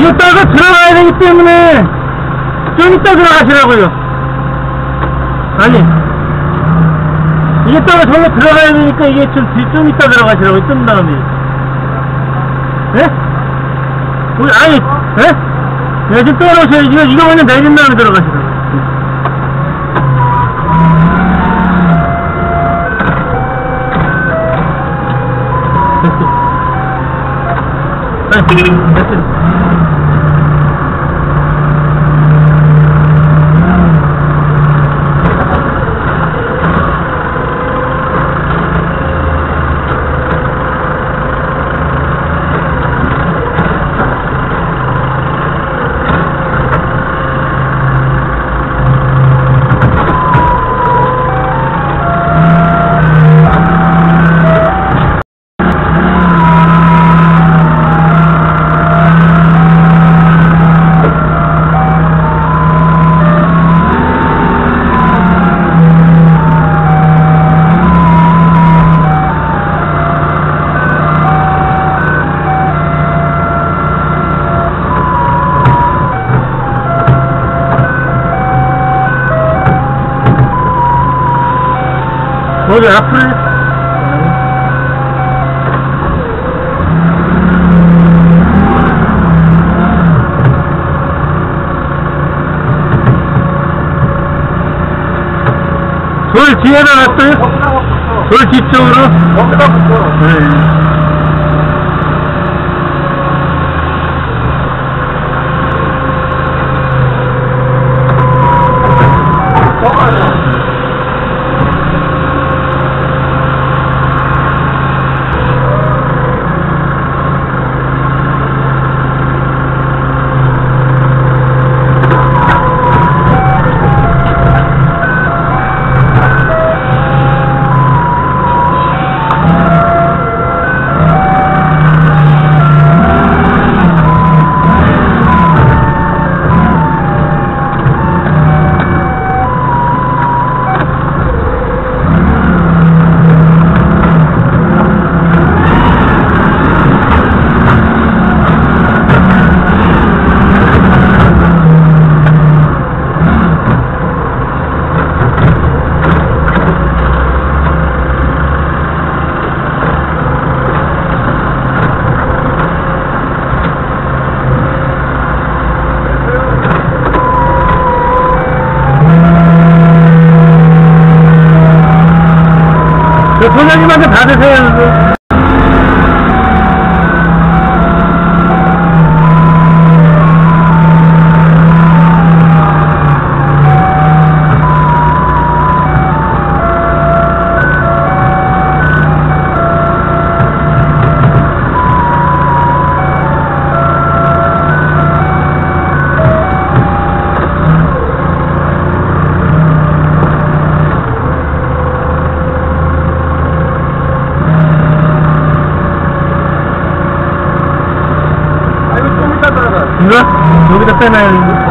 이따가 들어가야 되기 때문에 좀 이따 들어가시라고요. 아니, 이따가 절로 들어가야 되니까 이게 좀, 뒤- 좀 이따 들어가시라고요. 뜬 다음에. 예? 우리, 아니, 예? 네, 지금 빼놓으셔야지. 이거, 이거 그냥 내린 다음에. 네, 됐어. 거기 앞을 돌 뒤에다 놨어요? 돌 뒤쪽으로? 네. 그 소장님한테 받으세요. 아